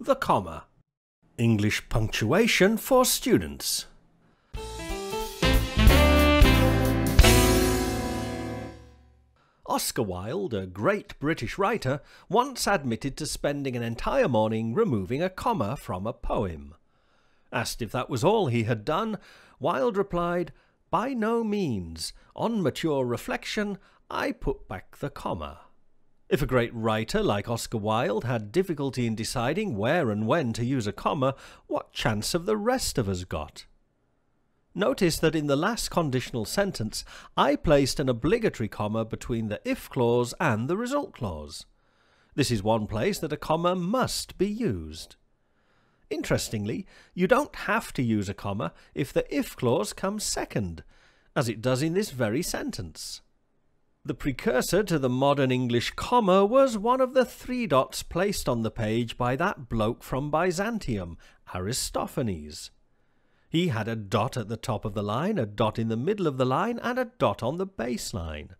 The comma. English punctuation for students. Oscar Wilde, a great British writer, once admitted to spending an entire morning removing a comma from a poem. Asked if that was all he had done, Wilde replied, By no means. On mature reflection, I put back the comma. If a great writer like Oscar Wilde had difficulty in deciding where and when to use a comma, what chance have the rest of us got? Notice that in the last conditional sentence, I placed an obligatory comma between the if clause and the result clause. This is one place that a comma must be used. Interestingly, you don't have to use a comma if the if clause comes second, as it does in this very sentence. The precursor to the modern English comma was one of the three dots placed on the page by that bloke from Byzantium, Aristophanes. He had a dot at the top of the line, a dot in the middle of the line, and a dot on the baseline.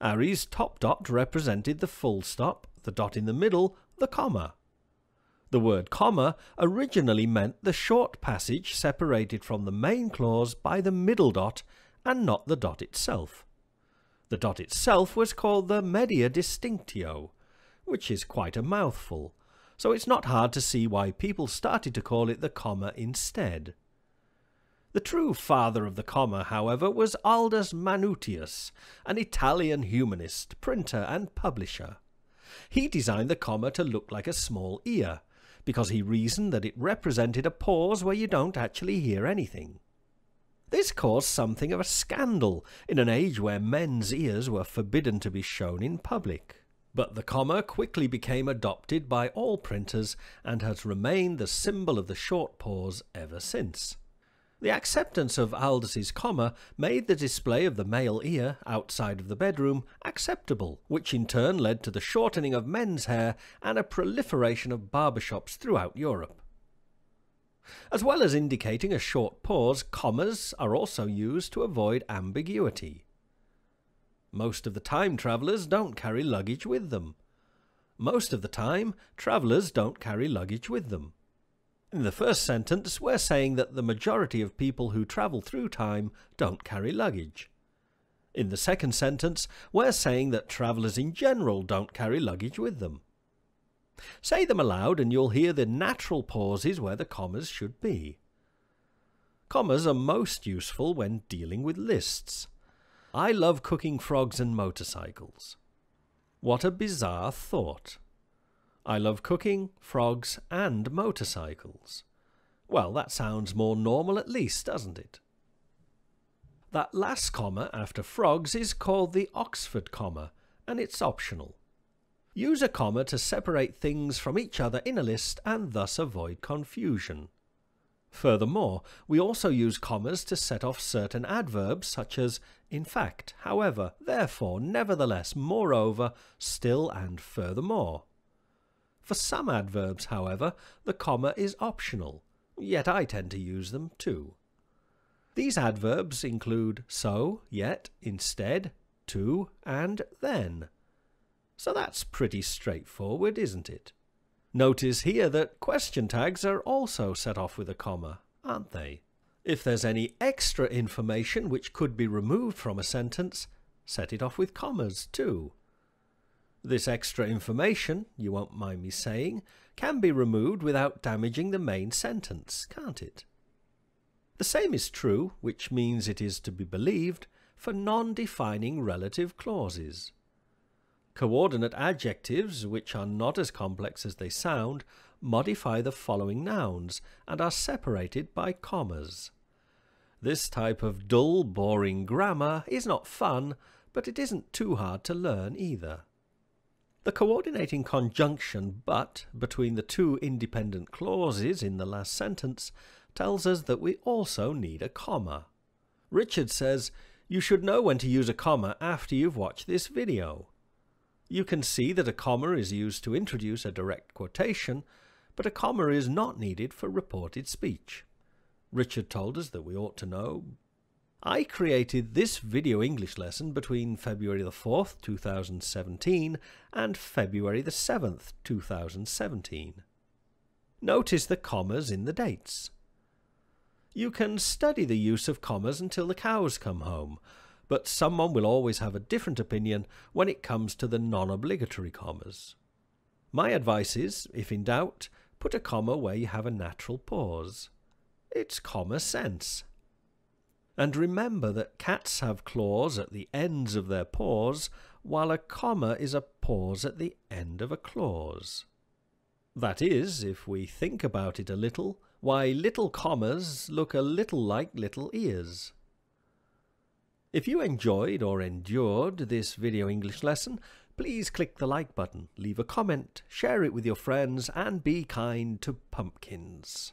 Ari's top dot represented the full stop, the dot in the middle, the comma. The word comma originally meant the short passage separated from the main clause by the middle dot and not the dot itself. The dot itself was called the media distinctio, which is quite a mouthful, so it's not hard to see why people started to call it the comma instead. The true father of the comma, however, was Aldus Manutius, an Italian humanist, printer and publisher. He designed the comma to look like a small ear, because he reasoned that it represented a pause where you don't actually hear anything. This caused something of a scandal in an age where men's ears were forbidden to be shown in public. But the comma quickly became adopted by all printers and has remained the symbol of the short pause ever since. The acceptance of Aldus's comma made the display of the male ear outside of the bedroom acceptable, which in turn led to the shortening of men's hair and a proliferation of barber shops throughout Europe. As well as indicating a short pause, commas are also used to avoid ambiguity. Most of the time travellers don't carry luggage with them. Most of the time, travellers don't carry luggage with them. In the first sentence, we're saying that the majority of people who travel through time don't carry luggage. In the second sentence, we're saying that travellers in general don't carry luggage with them. Say them aloud and you'll hear the natural pauses where the commas should be. Commas are most useful when dealing with lists. I love cooking frogs and motorcycles. What a bizarre thought. I love cooking, frogs, and motorcycles. Well, that sounds more normal at least, doesn't it? That last comma after frogs is called the Oxford comma, and it's optional. Use a comma to separate things from each other in a list and thus avoid confusion. Furthermore, we also use commas to set off certain adverbs such as in fact, however, therefore, nevertheless, moreover, still and furthermore. For some adverbs, however, the comma is optional, yet I tend to use them too. These adverbs include so, yet, instead, too, and then. So that's pretty straightforward, isn't it? Notice here that question tags are also set off with a comma, aren't they? If there's any extra information which could be removed from a sentence, set it off with commas too. This extra information, you won't mind me saying, can be removed without damaging the main sentence, can't it? The same is true, which means it is to be believed, for non-defining relative clauses. Coordinate adjectives, which are not as complex as they sound, modify the following nouns and are separated by commas. This type of dull, boring grammar is not fun, but it isn't too hard to learn either. The coordinating conjunction but between the two independent clauses in the last sentence tells us that we also need a comma. Richard says, you should know when to use a comma after you've watched this video. You can see that a comma is used to introduce a direct quotation, but a comma is not needed for reported speech. Richard told us that we ought to know. I created this video English lesson between February the 4th, 2017 and February the 7th, 2017. Notice the commas in the dates. You can study the use of commas until the cows come home, but someone will always have a different opinion when it comes to the non-obligatory commas. My advice is, if in doubt, put a comma where you have a natural pause. It's comma sense. And remember that cats have claws at the ends of their paws, while a comma is a pause at the end of a clause. That is, if we think about it a little, why little commas look a little like little ears. If you enjoyed or endured this video English lesson, please click the like button, leave a comment, share it with your friends, and be kind to pumpkins.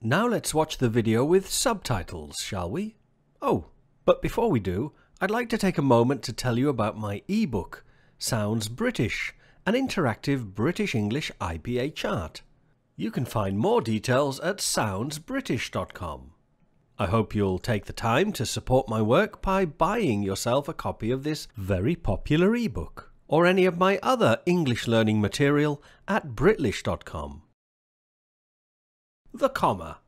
Now let's watch the video with subtitles, shall we? Oh, but before we do, I'd like to take a moment to tell you about my ebook, Sounds British, an interactive British English IPA chart. You can find more details at soundsbritish.com. I hope you'll take the time to support my work by buying yourself a copy of this very popular ebook or any of my other English learning material at britlish.com. The comma.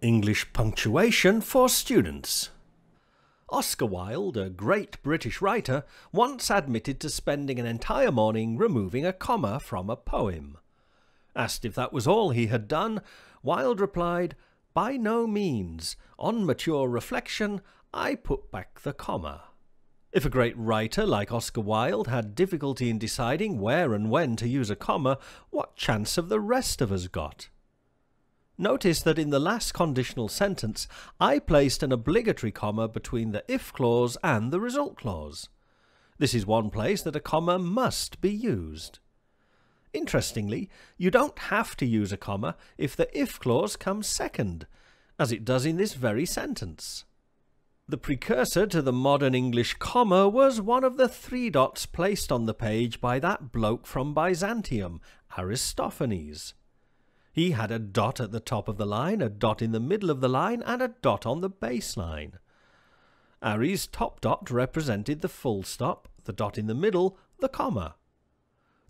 English punctuation for students. Oscar Wilde, a great British writer, once admitted to spending an entire morning removing a comma from a poem. Asked if that was all he had done, Wilde replied, By no means. On mature reflection, I put back the comma. If a great writer like Oscar Wilde had difficulty in deciding where and when to use a comma, what chance have the rest of us got? Notice that in the last conditional sentence, I placed an obligatory comma between the if clause and the result clause. This is one place that a comma must be used. Interestingly, you don't have to use a comma if the if clause comes second, as it does in this very sentence. The precursor to the modern English comma was one of the three dots placed on the page by that bloke from Byzantium, Aristophanes. He had a dot at the top of the line, a dot in the middle of the line, and a dot on the baseline. Ari's top dot represented the full stop, the dot in the middle, the comma.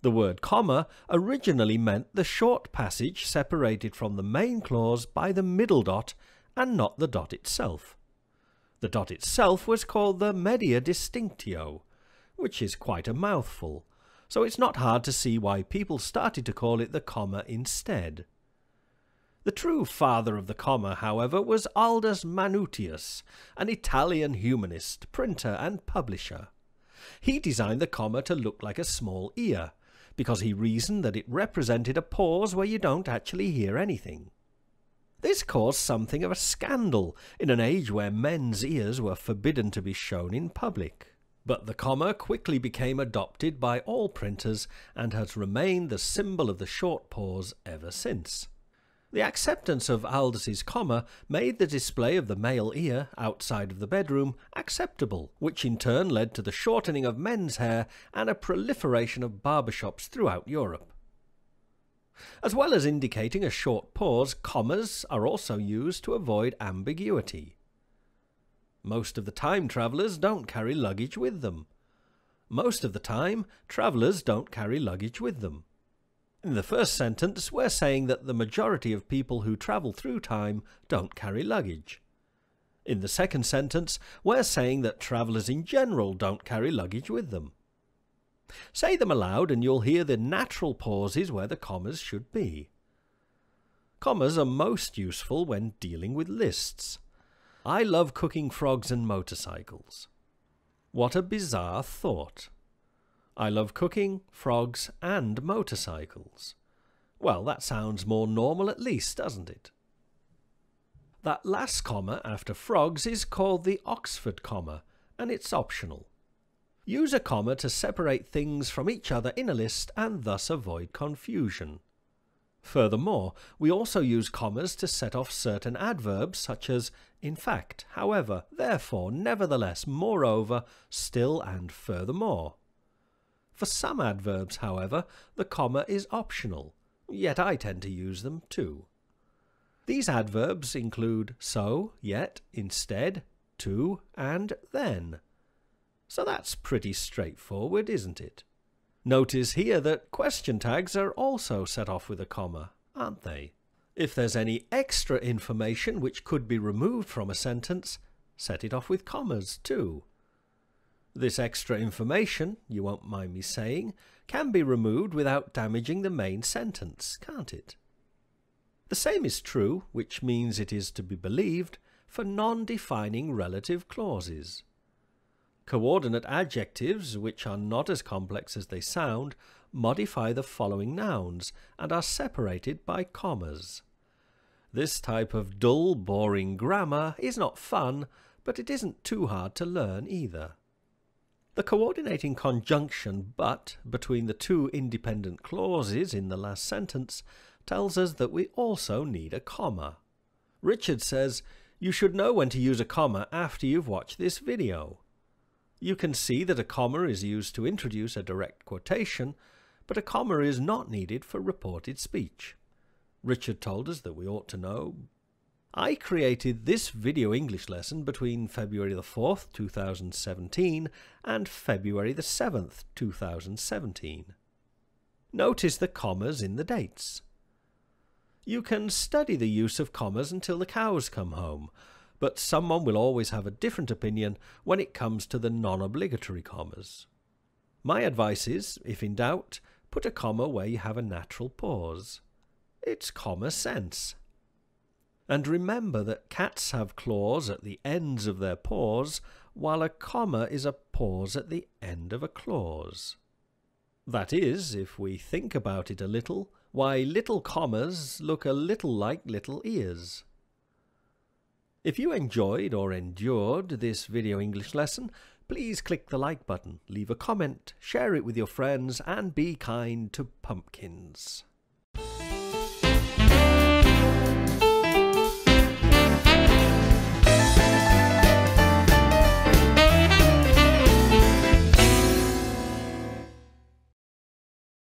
The word comma originally meant the short passage separated from the main clause by the middle dot and not the dot itself. The dot itself was called the media distinctio, which is quite a mouthful, so it's not hard to see why people started to call it the comma instead. The true father of the comma, however, was Aldus Manutius, an Italian humanist, printer and publisher. He designed the comma to look like a small ear, because he reasoned that it represented a pause where you don't actually hear anything. This caused something of a scandal in an age where men's ears were forbidden to be shown in public. But the comma quickly became adopted by all printers and has remained the symbol of the short pause ever since. The acceptance of Aldus's comma made the display of the male ear outside of the bedroom acceptable, which in turn led to the shortening of men's hair and a proliferation of barbershops throughout Europe. As well as indicating a short pause, commas are also used to avoid ambiguity. Most of the time travellers don't carry luggage with them. Most of the time, travellers don't carry luggage with them. In the first sentence, we're saying that the majority of people who travel through time don't carry luggage. In the second sentence, we're saying that travellers in general don't carry luggage with them. Say them aloud and you'll hear the natural pauses where the commas should be. Commas are most useful when dealing with lists. I love cooking frogs and motorcycles. What a bizarre thought. I love cooking, frogs, and motorcycles. Well, that sounds more normal at least, doesn't it? That last comma after frogs is called the Oxford comma, and it's optional. Use a comma to separate things from each other in a list and thus avoid confusion. Furthermore, we also use commas to set off certain adverbs such as in fact, however, therefore, nevertheless, moreover, still and furthermore. For some adverbs, however, the comma is optional, yet I tend to use them too. These adverbs include so, yet, instead, too, and then. So that's pretty straightforward, isn't it? Notice here that question tags are also set off with a comma, aren't they? If there's any extra information which could be removed from a sentence, set it off with commas too. This extra information, you won't mind me saying, can be removed without damaging the main sentence, can't it? The same is true, which means it is to be believed, for non-defining relative clauses. Coordinate adjectives, which are not as complex as they sound, modify the following nouns and are separated by commas. This type of dull, boring grammar is not fun, but it isn't too hard to learn either. The coordinating conjunction but between the two independent clauses in the last sentence tells us that we also need a comma. Richard says, you should know when to use a comma after you've watched this video. You can see that a comma is used to introduce a direct quotation, but a comma is not needed for reported speech. Richard told us that we ought to know. I created this video English lesson between February the 4th, 2017 and February the 7th, 2017. Notice the commas in the dates. You can study the use of commas until the cows come home, but someone will always have a different opinion when it comes to the non-obligatory commas. My advice is, if in doubt, put a comma where you have a natural pause. It's comma sense. And remember that cats have claws at the ends of their paws, while a comma is a pause at the end of a clause. That is, if we think about it a little, why little commas look a little like little ears. If you enjoyed or endured this video English lesson, please click the like button, leave a comment, share it with your friends, and be kind to pumpkins.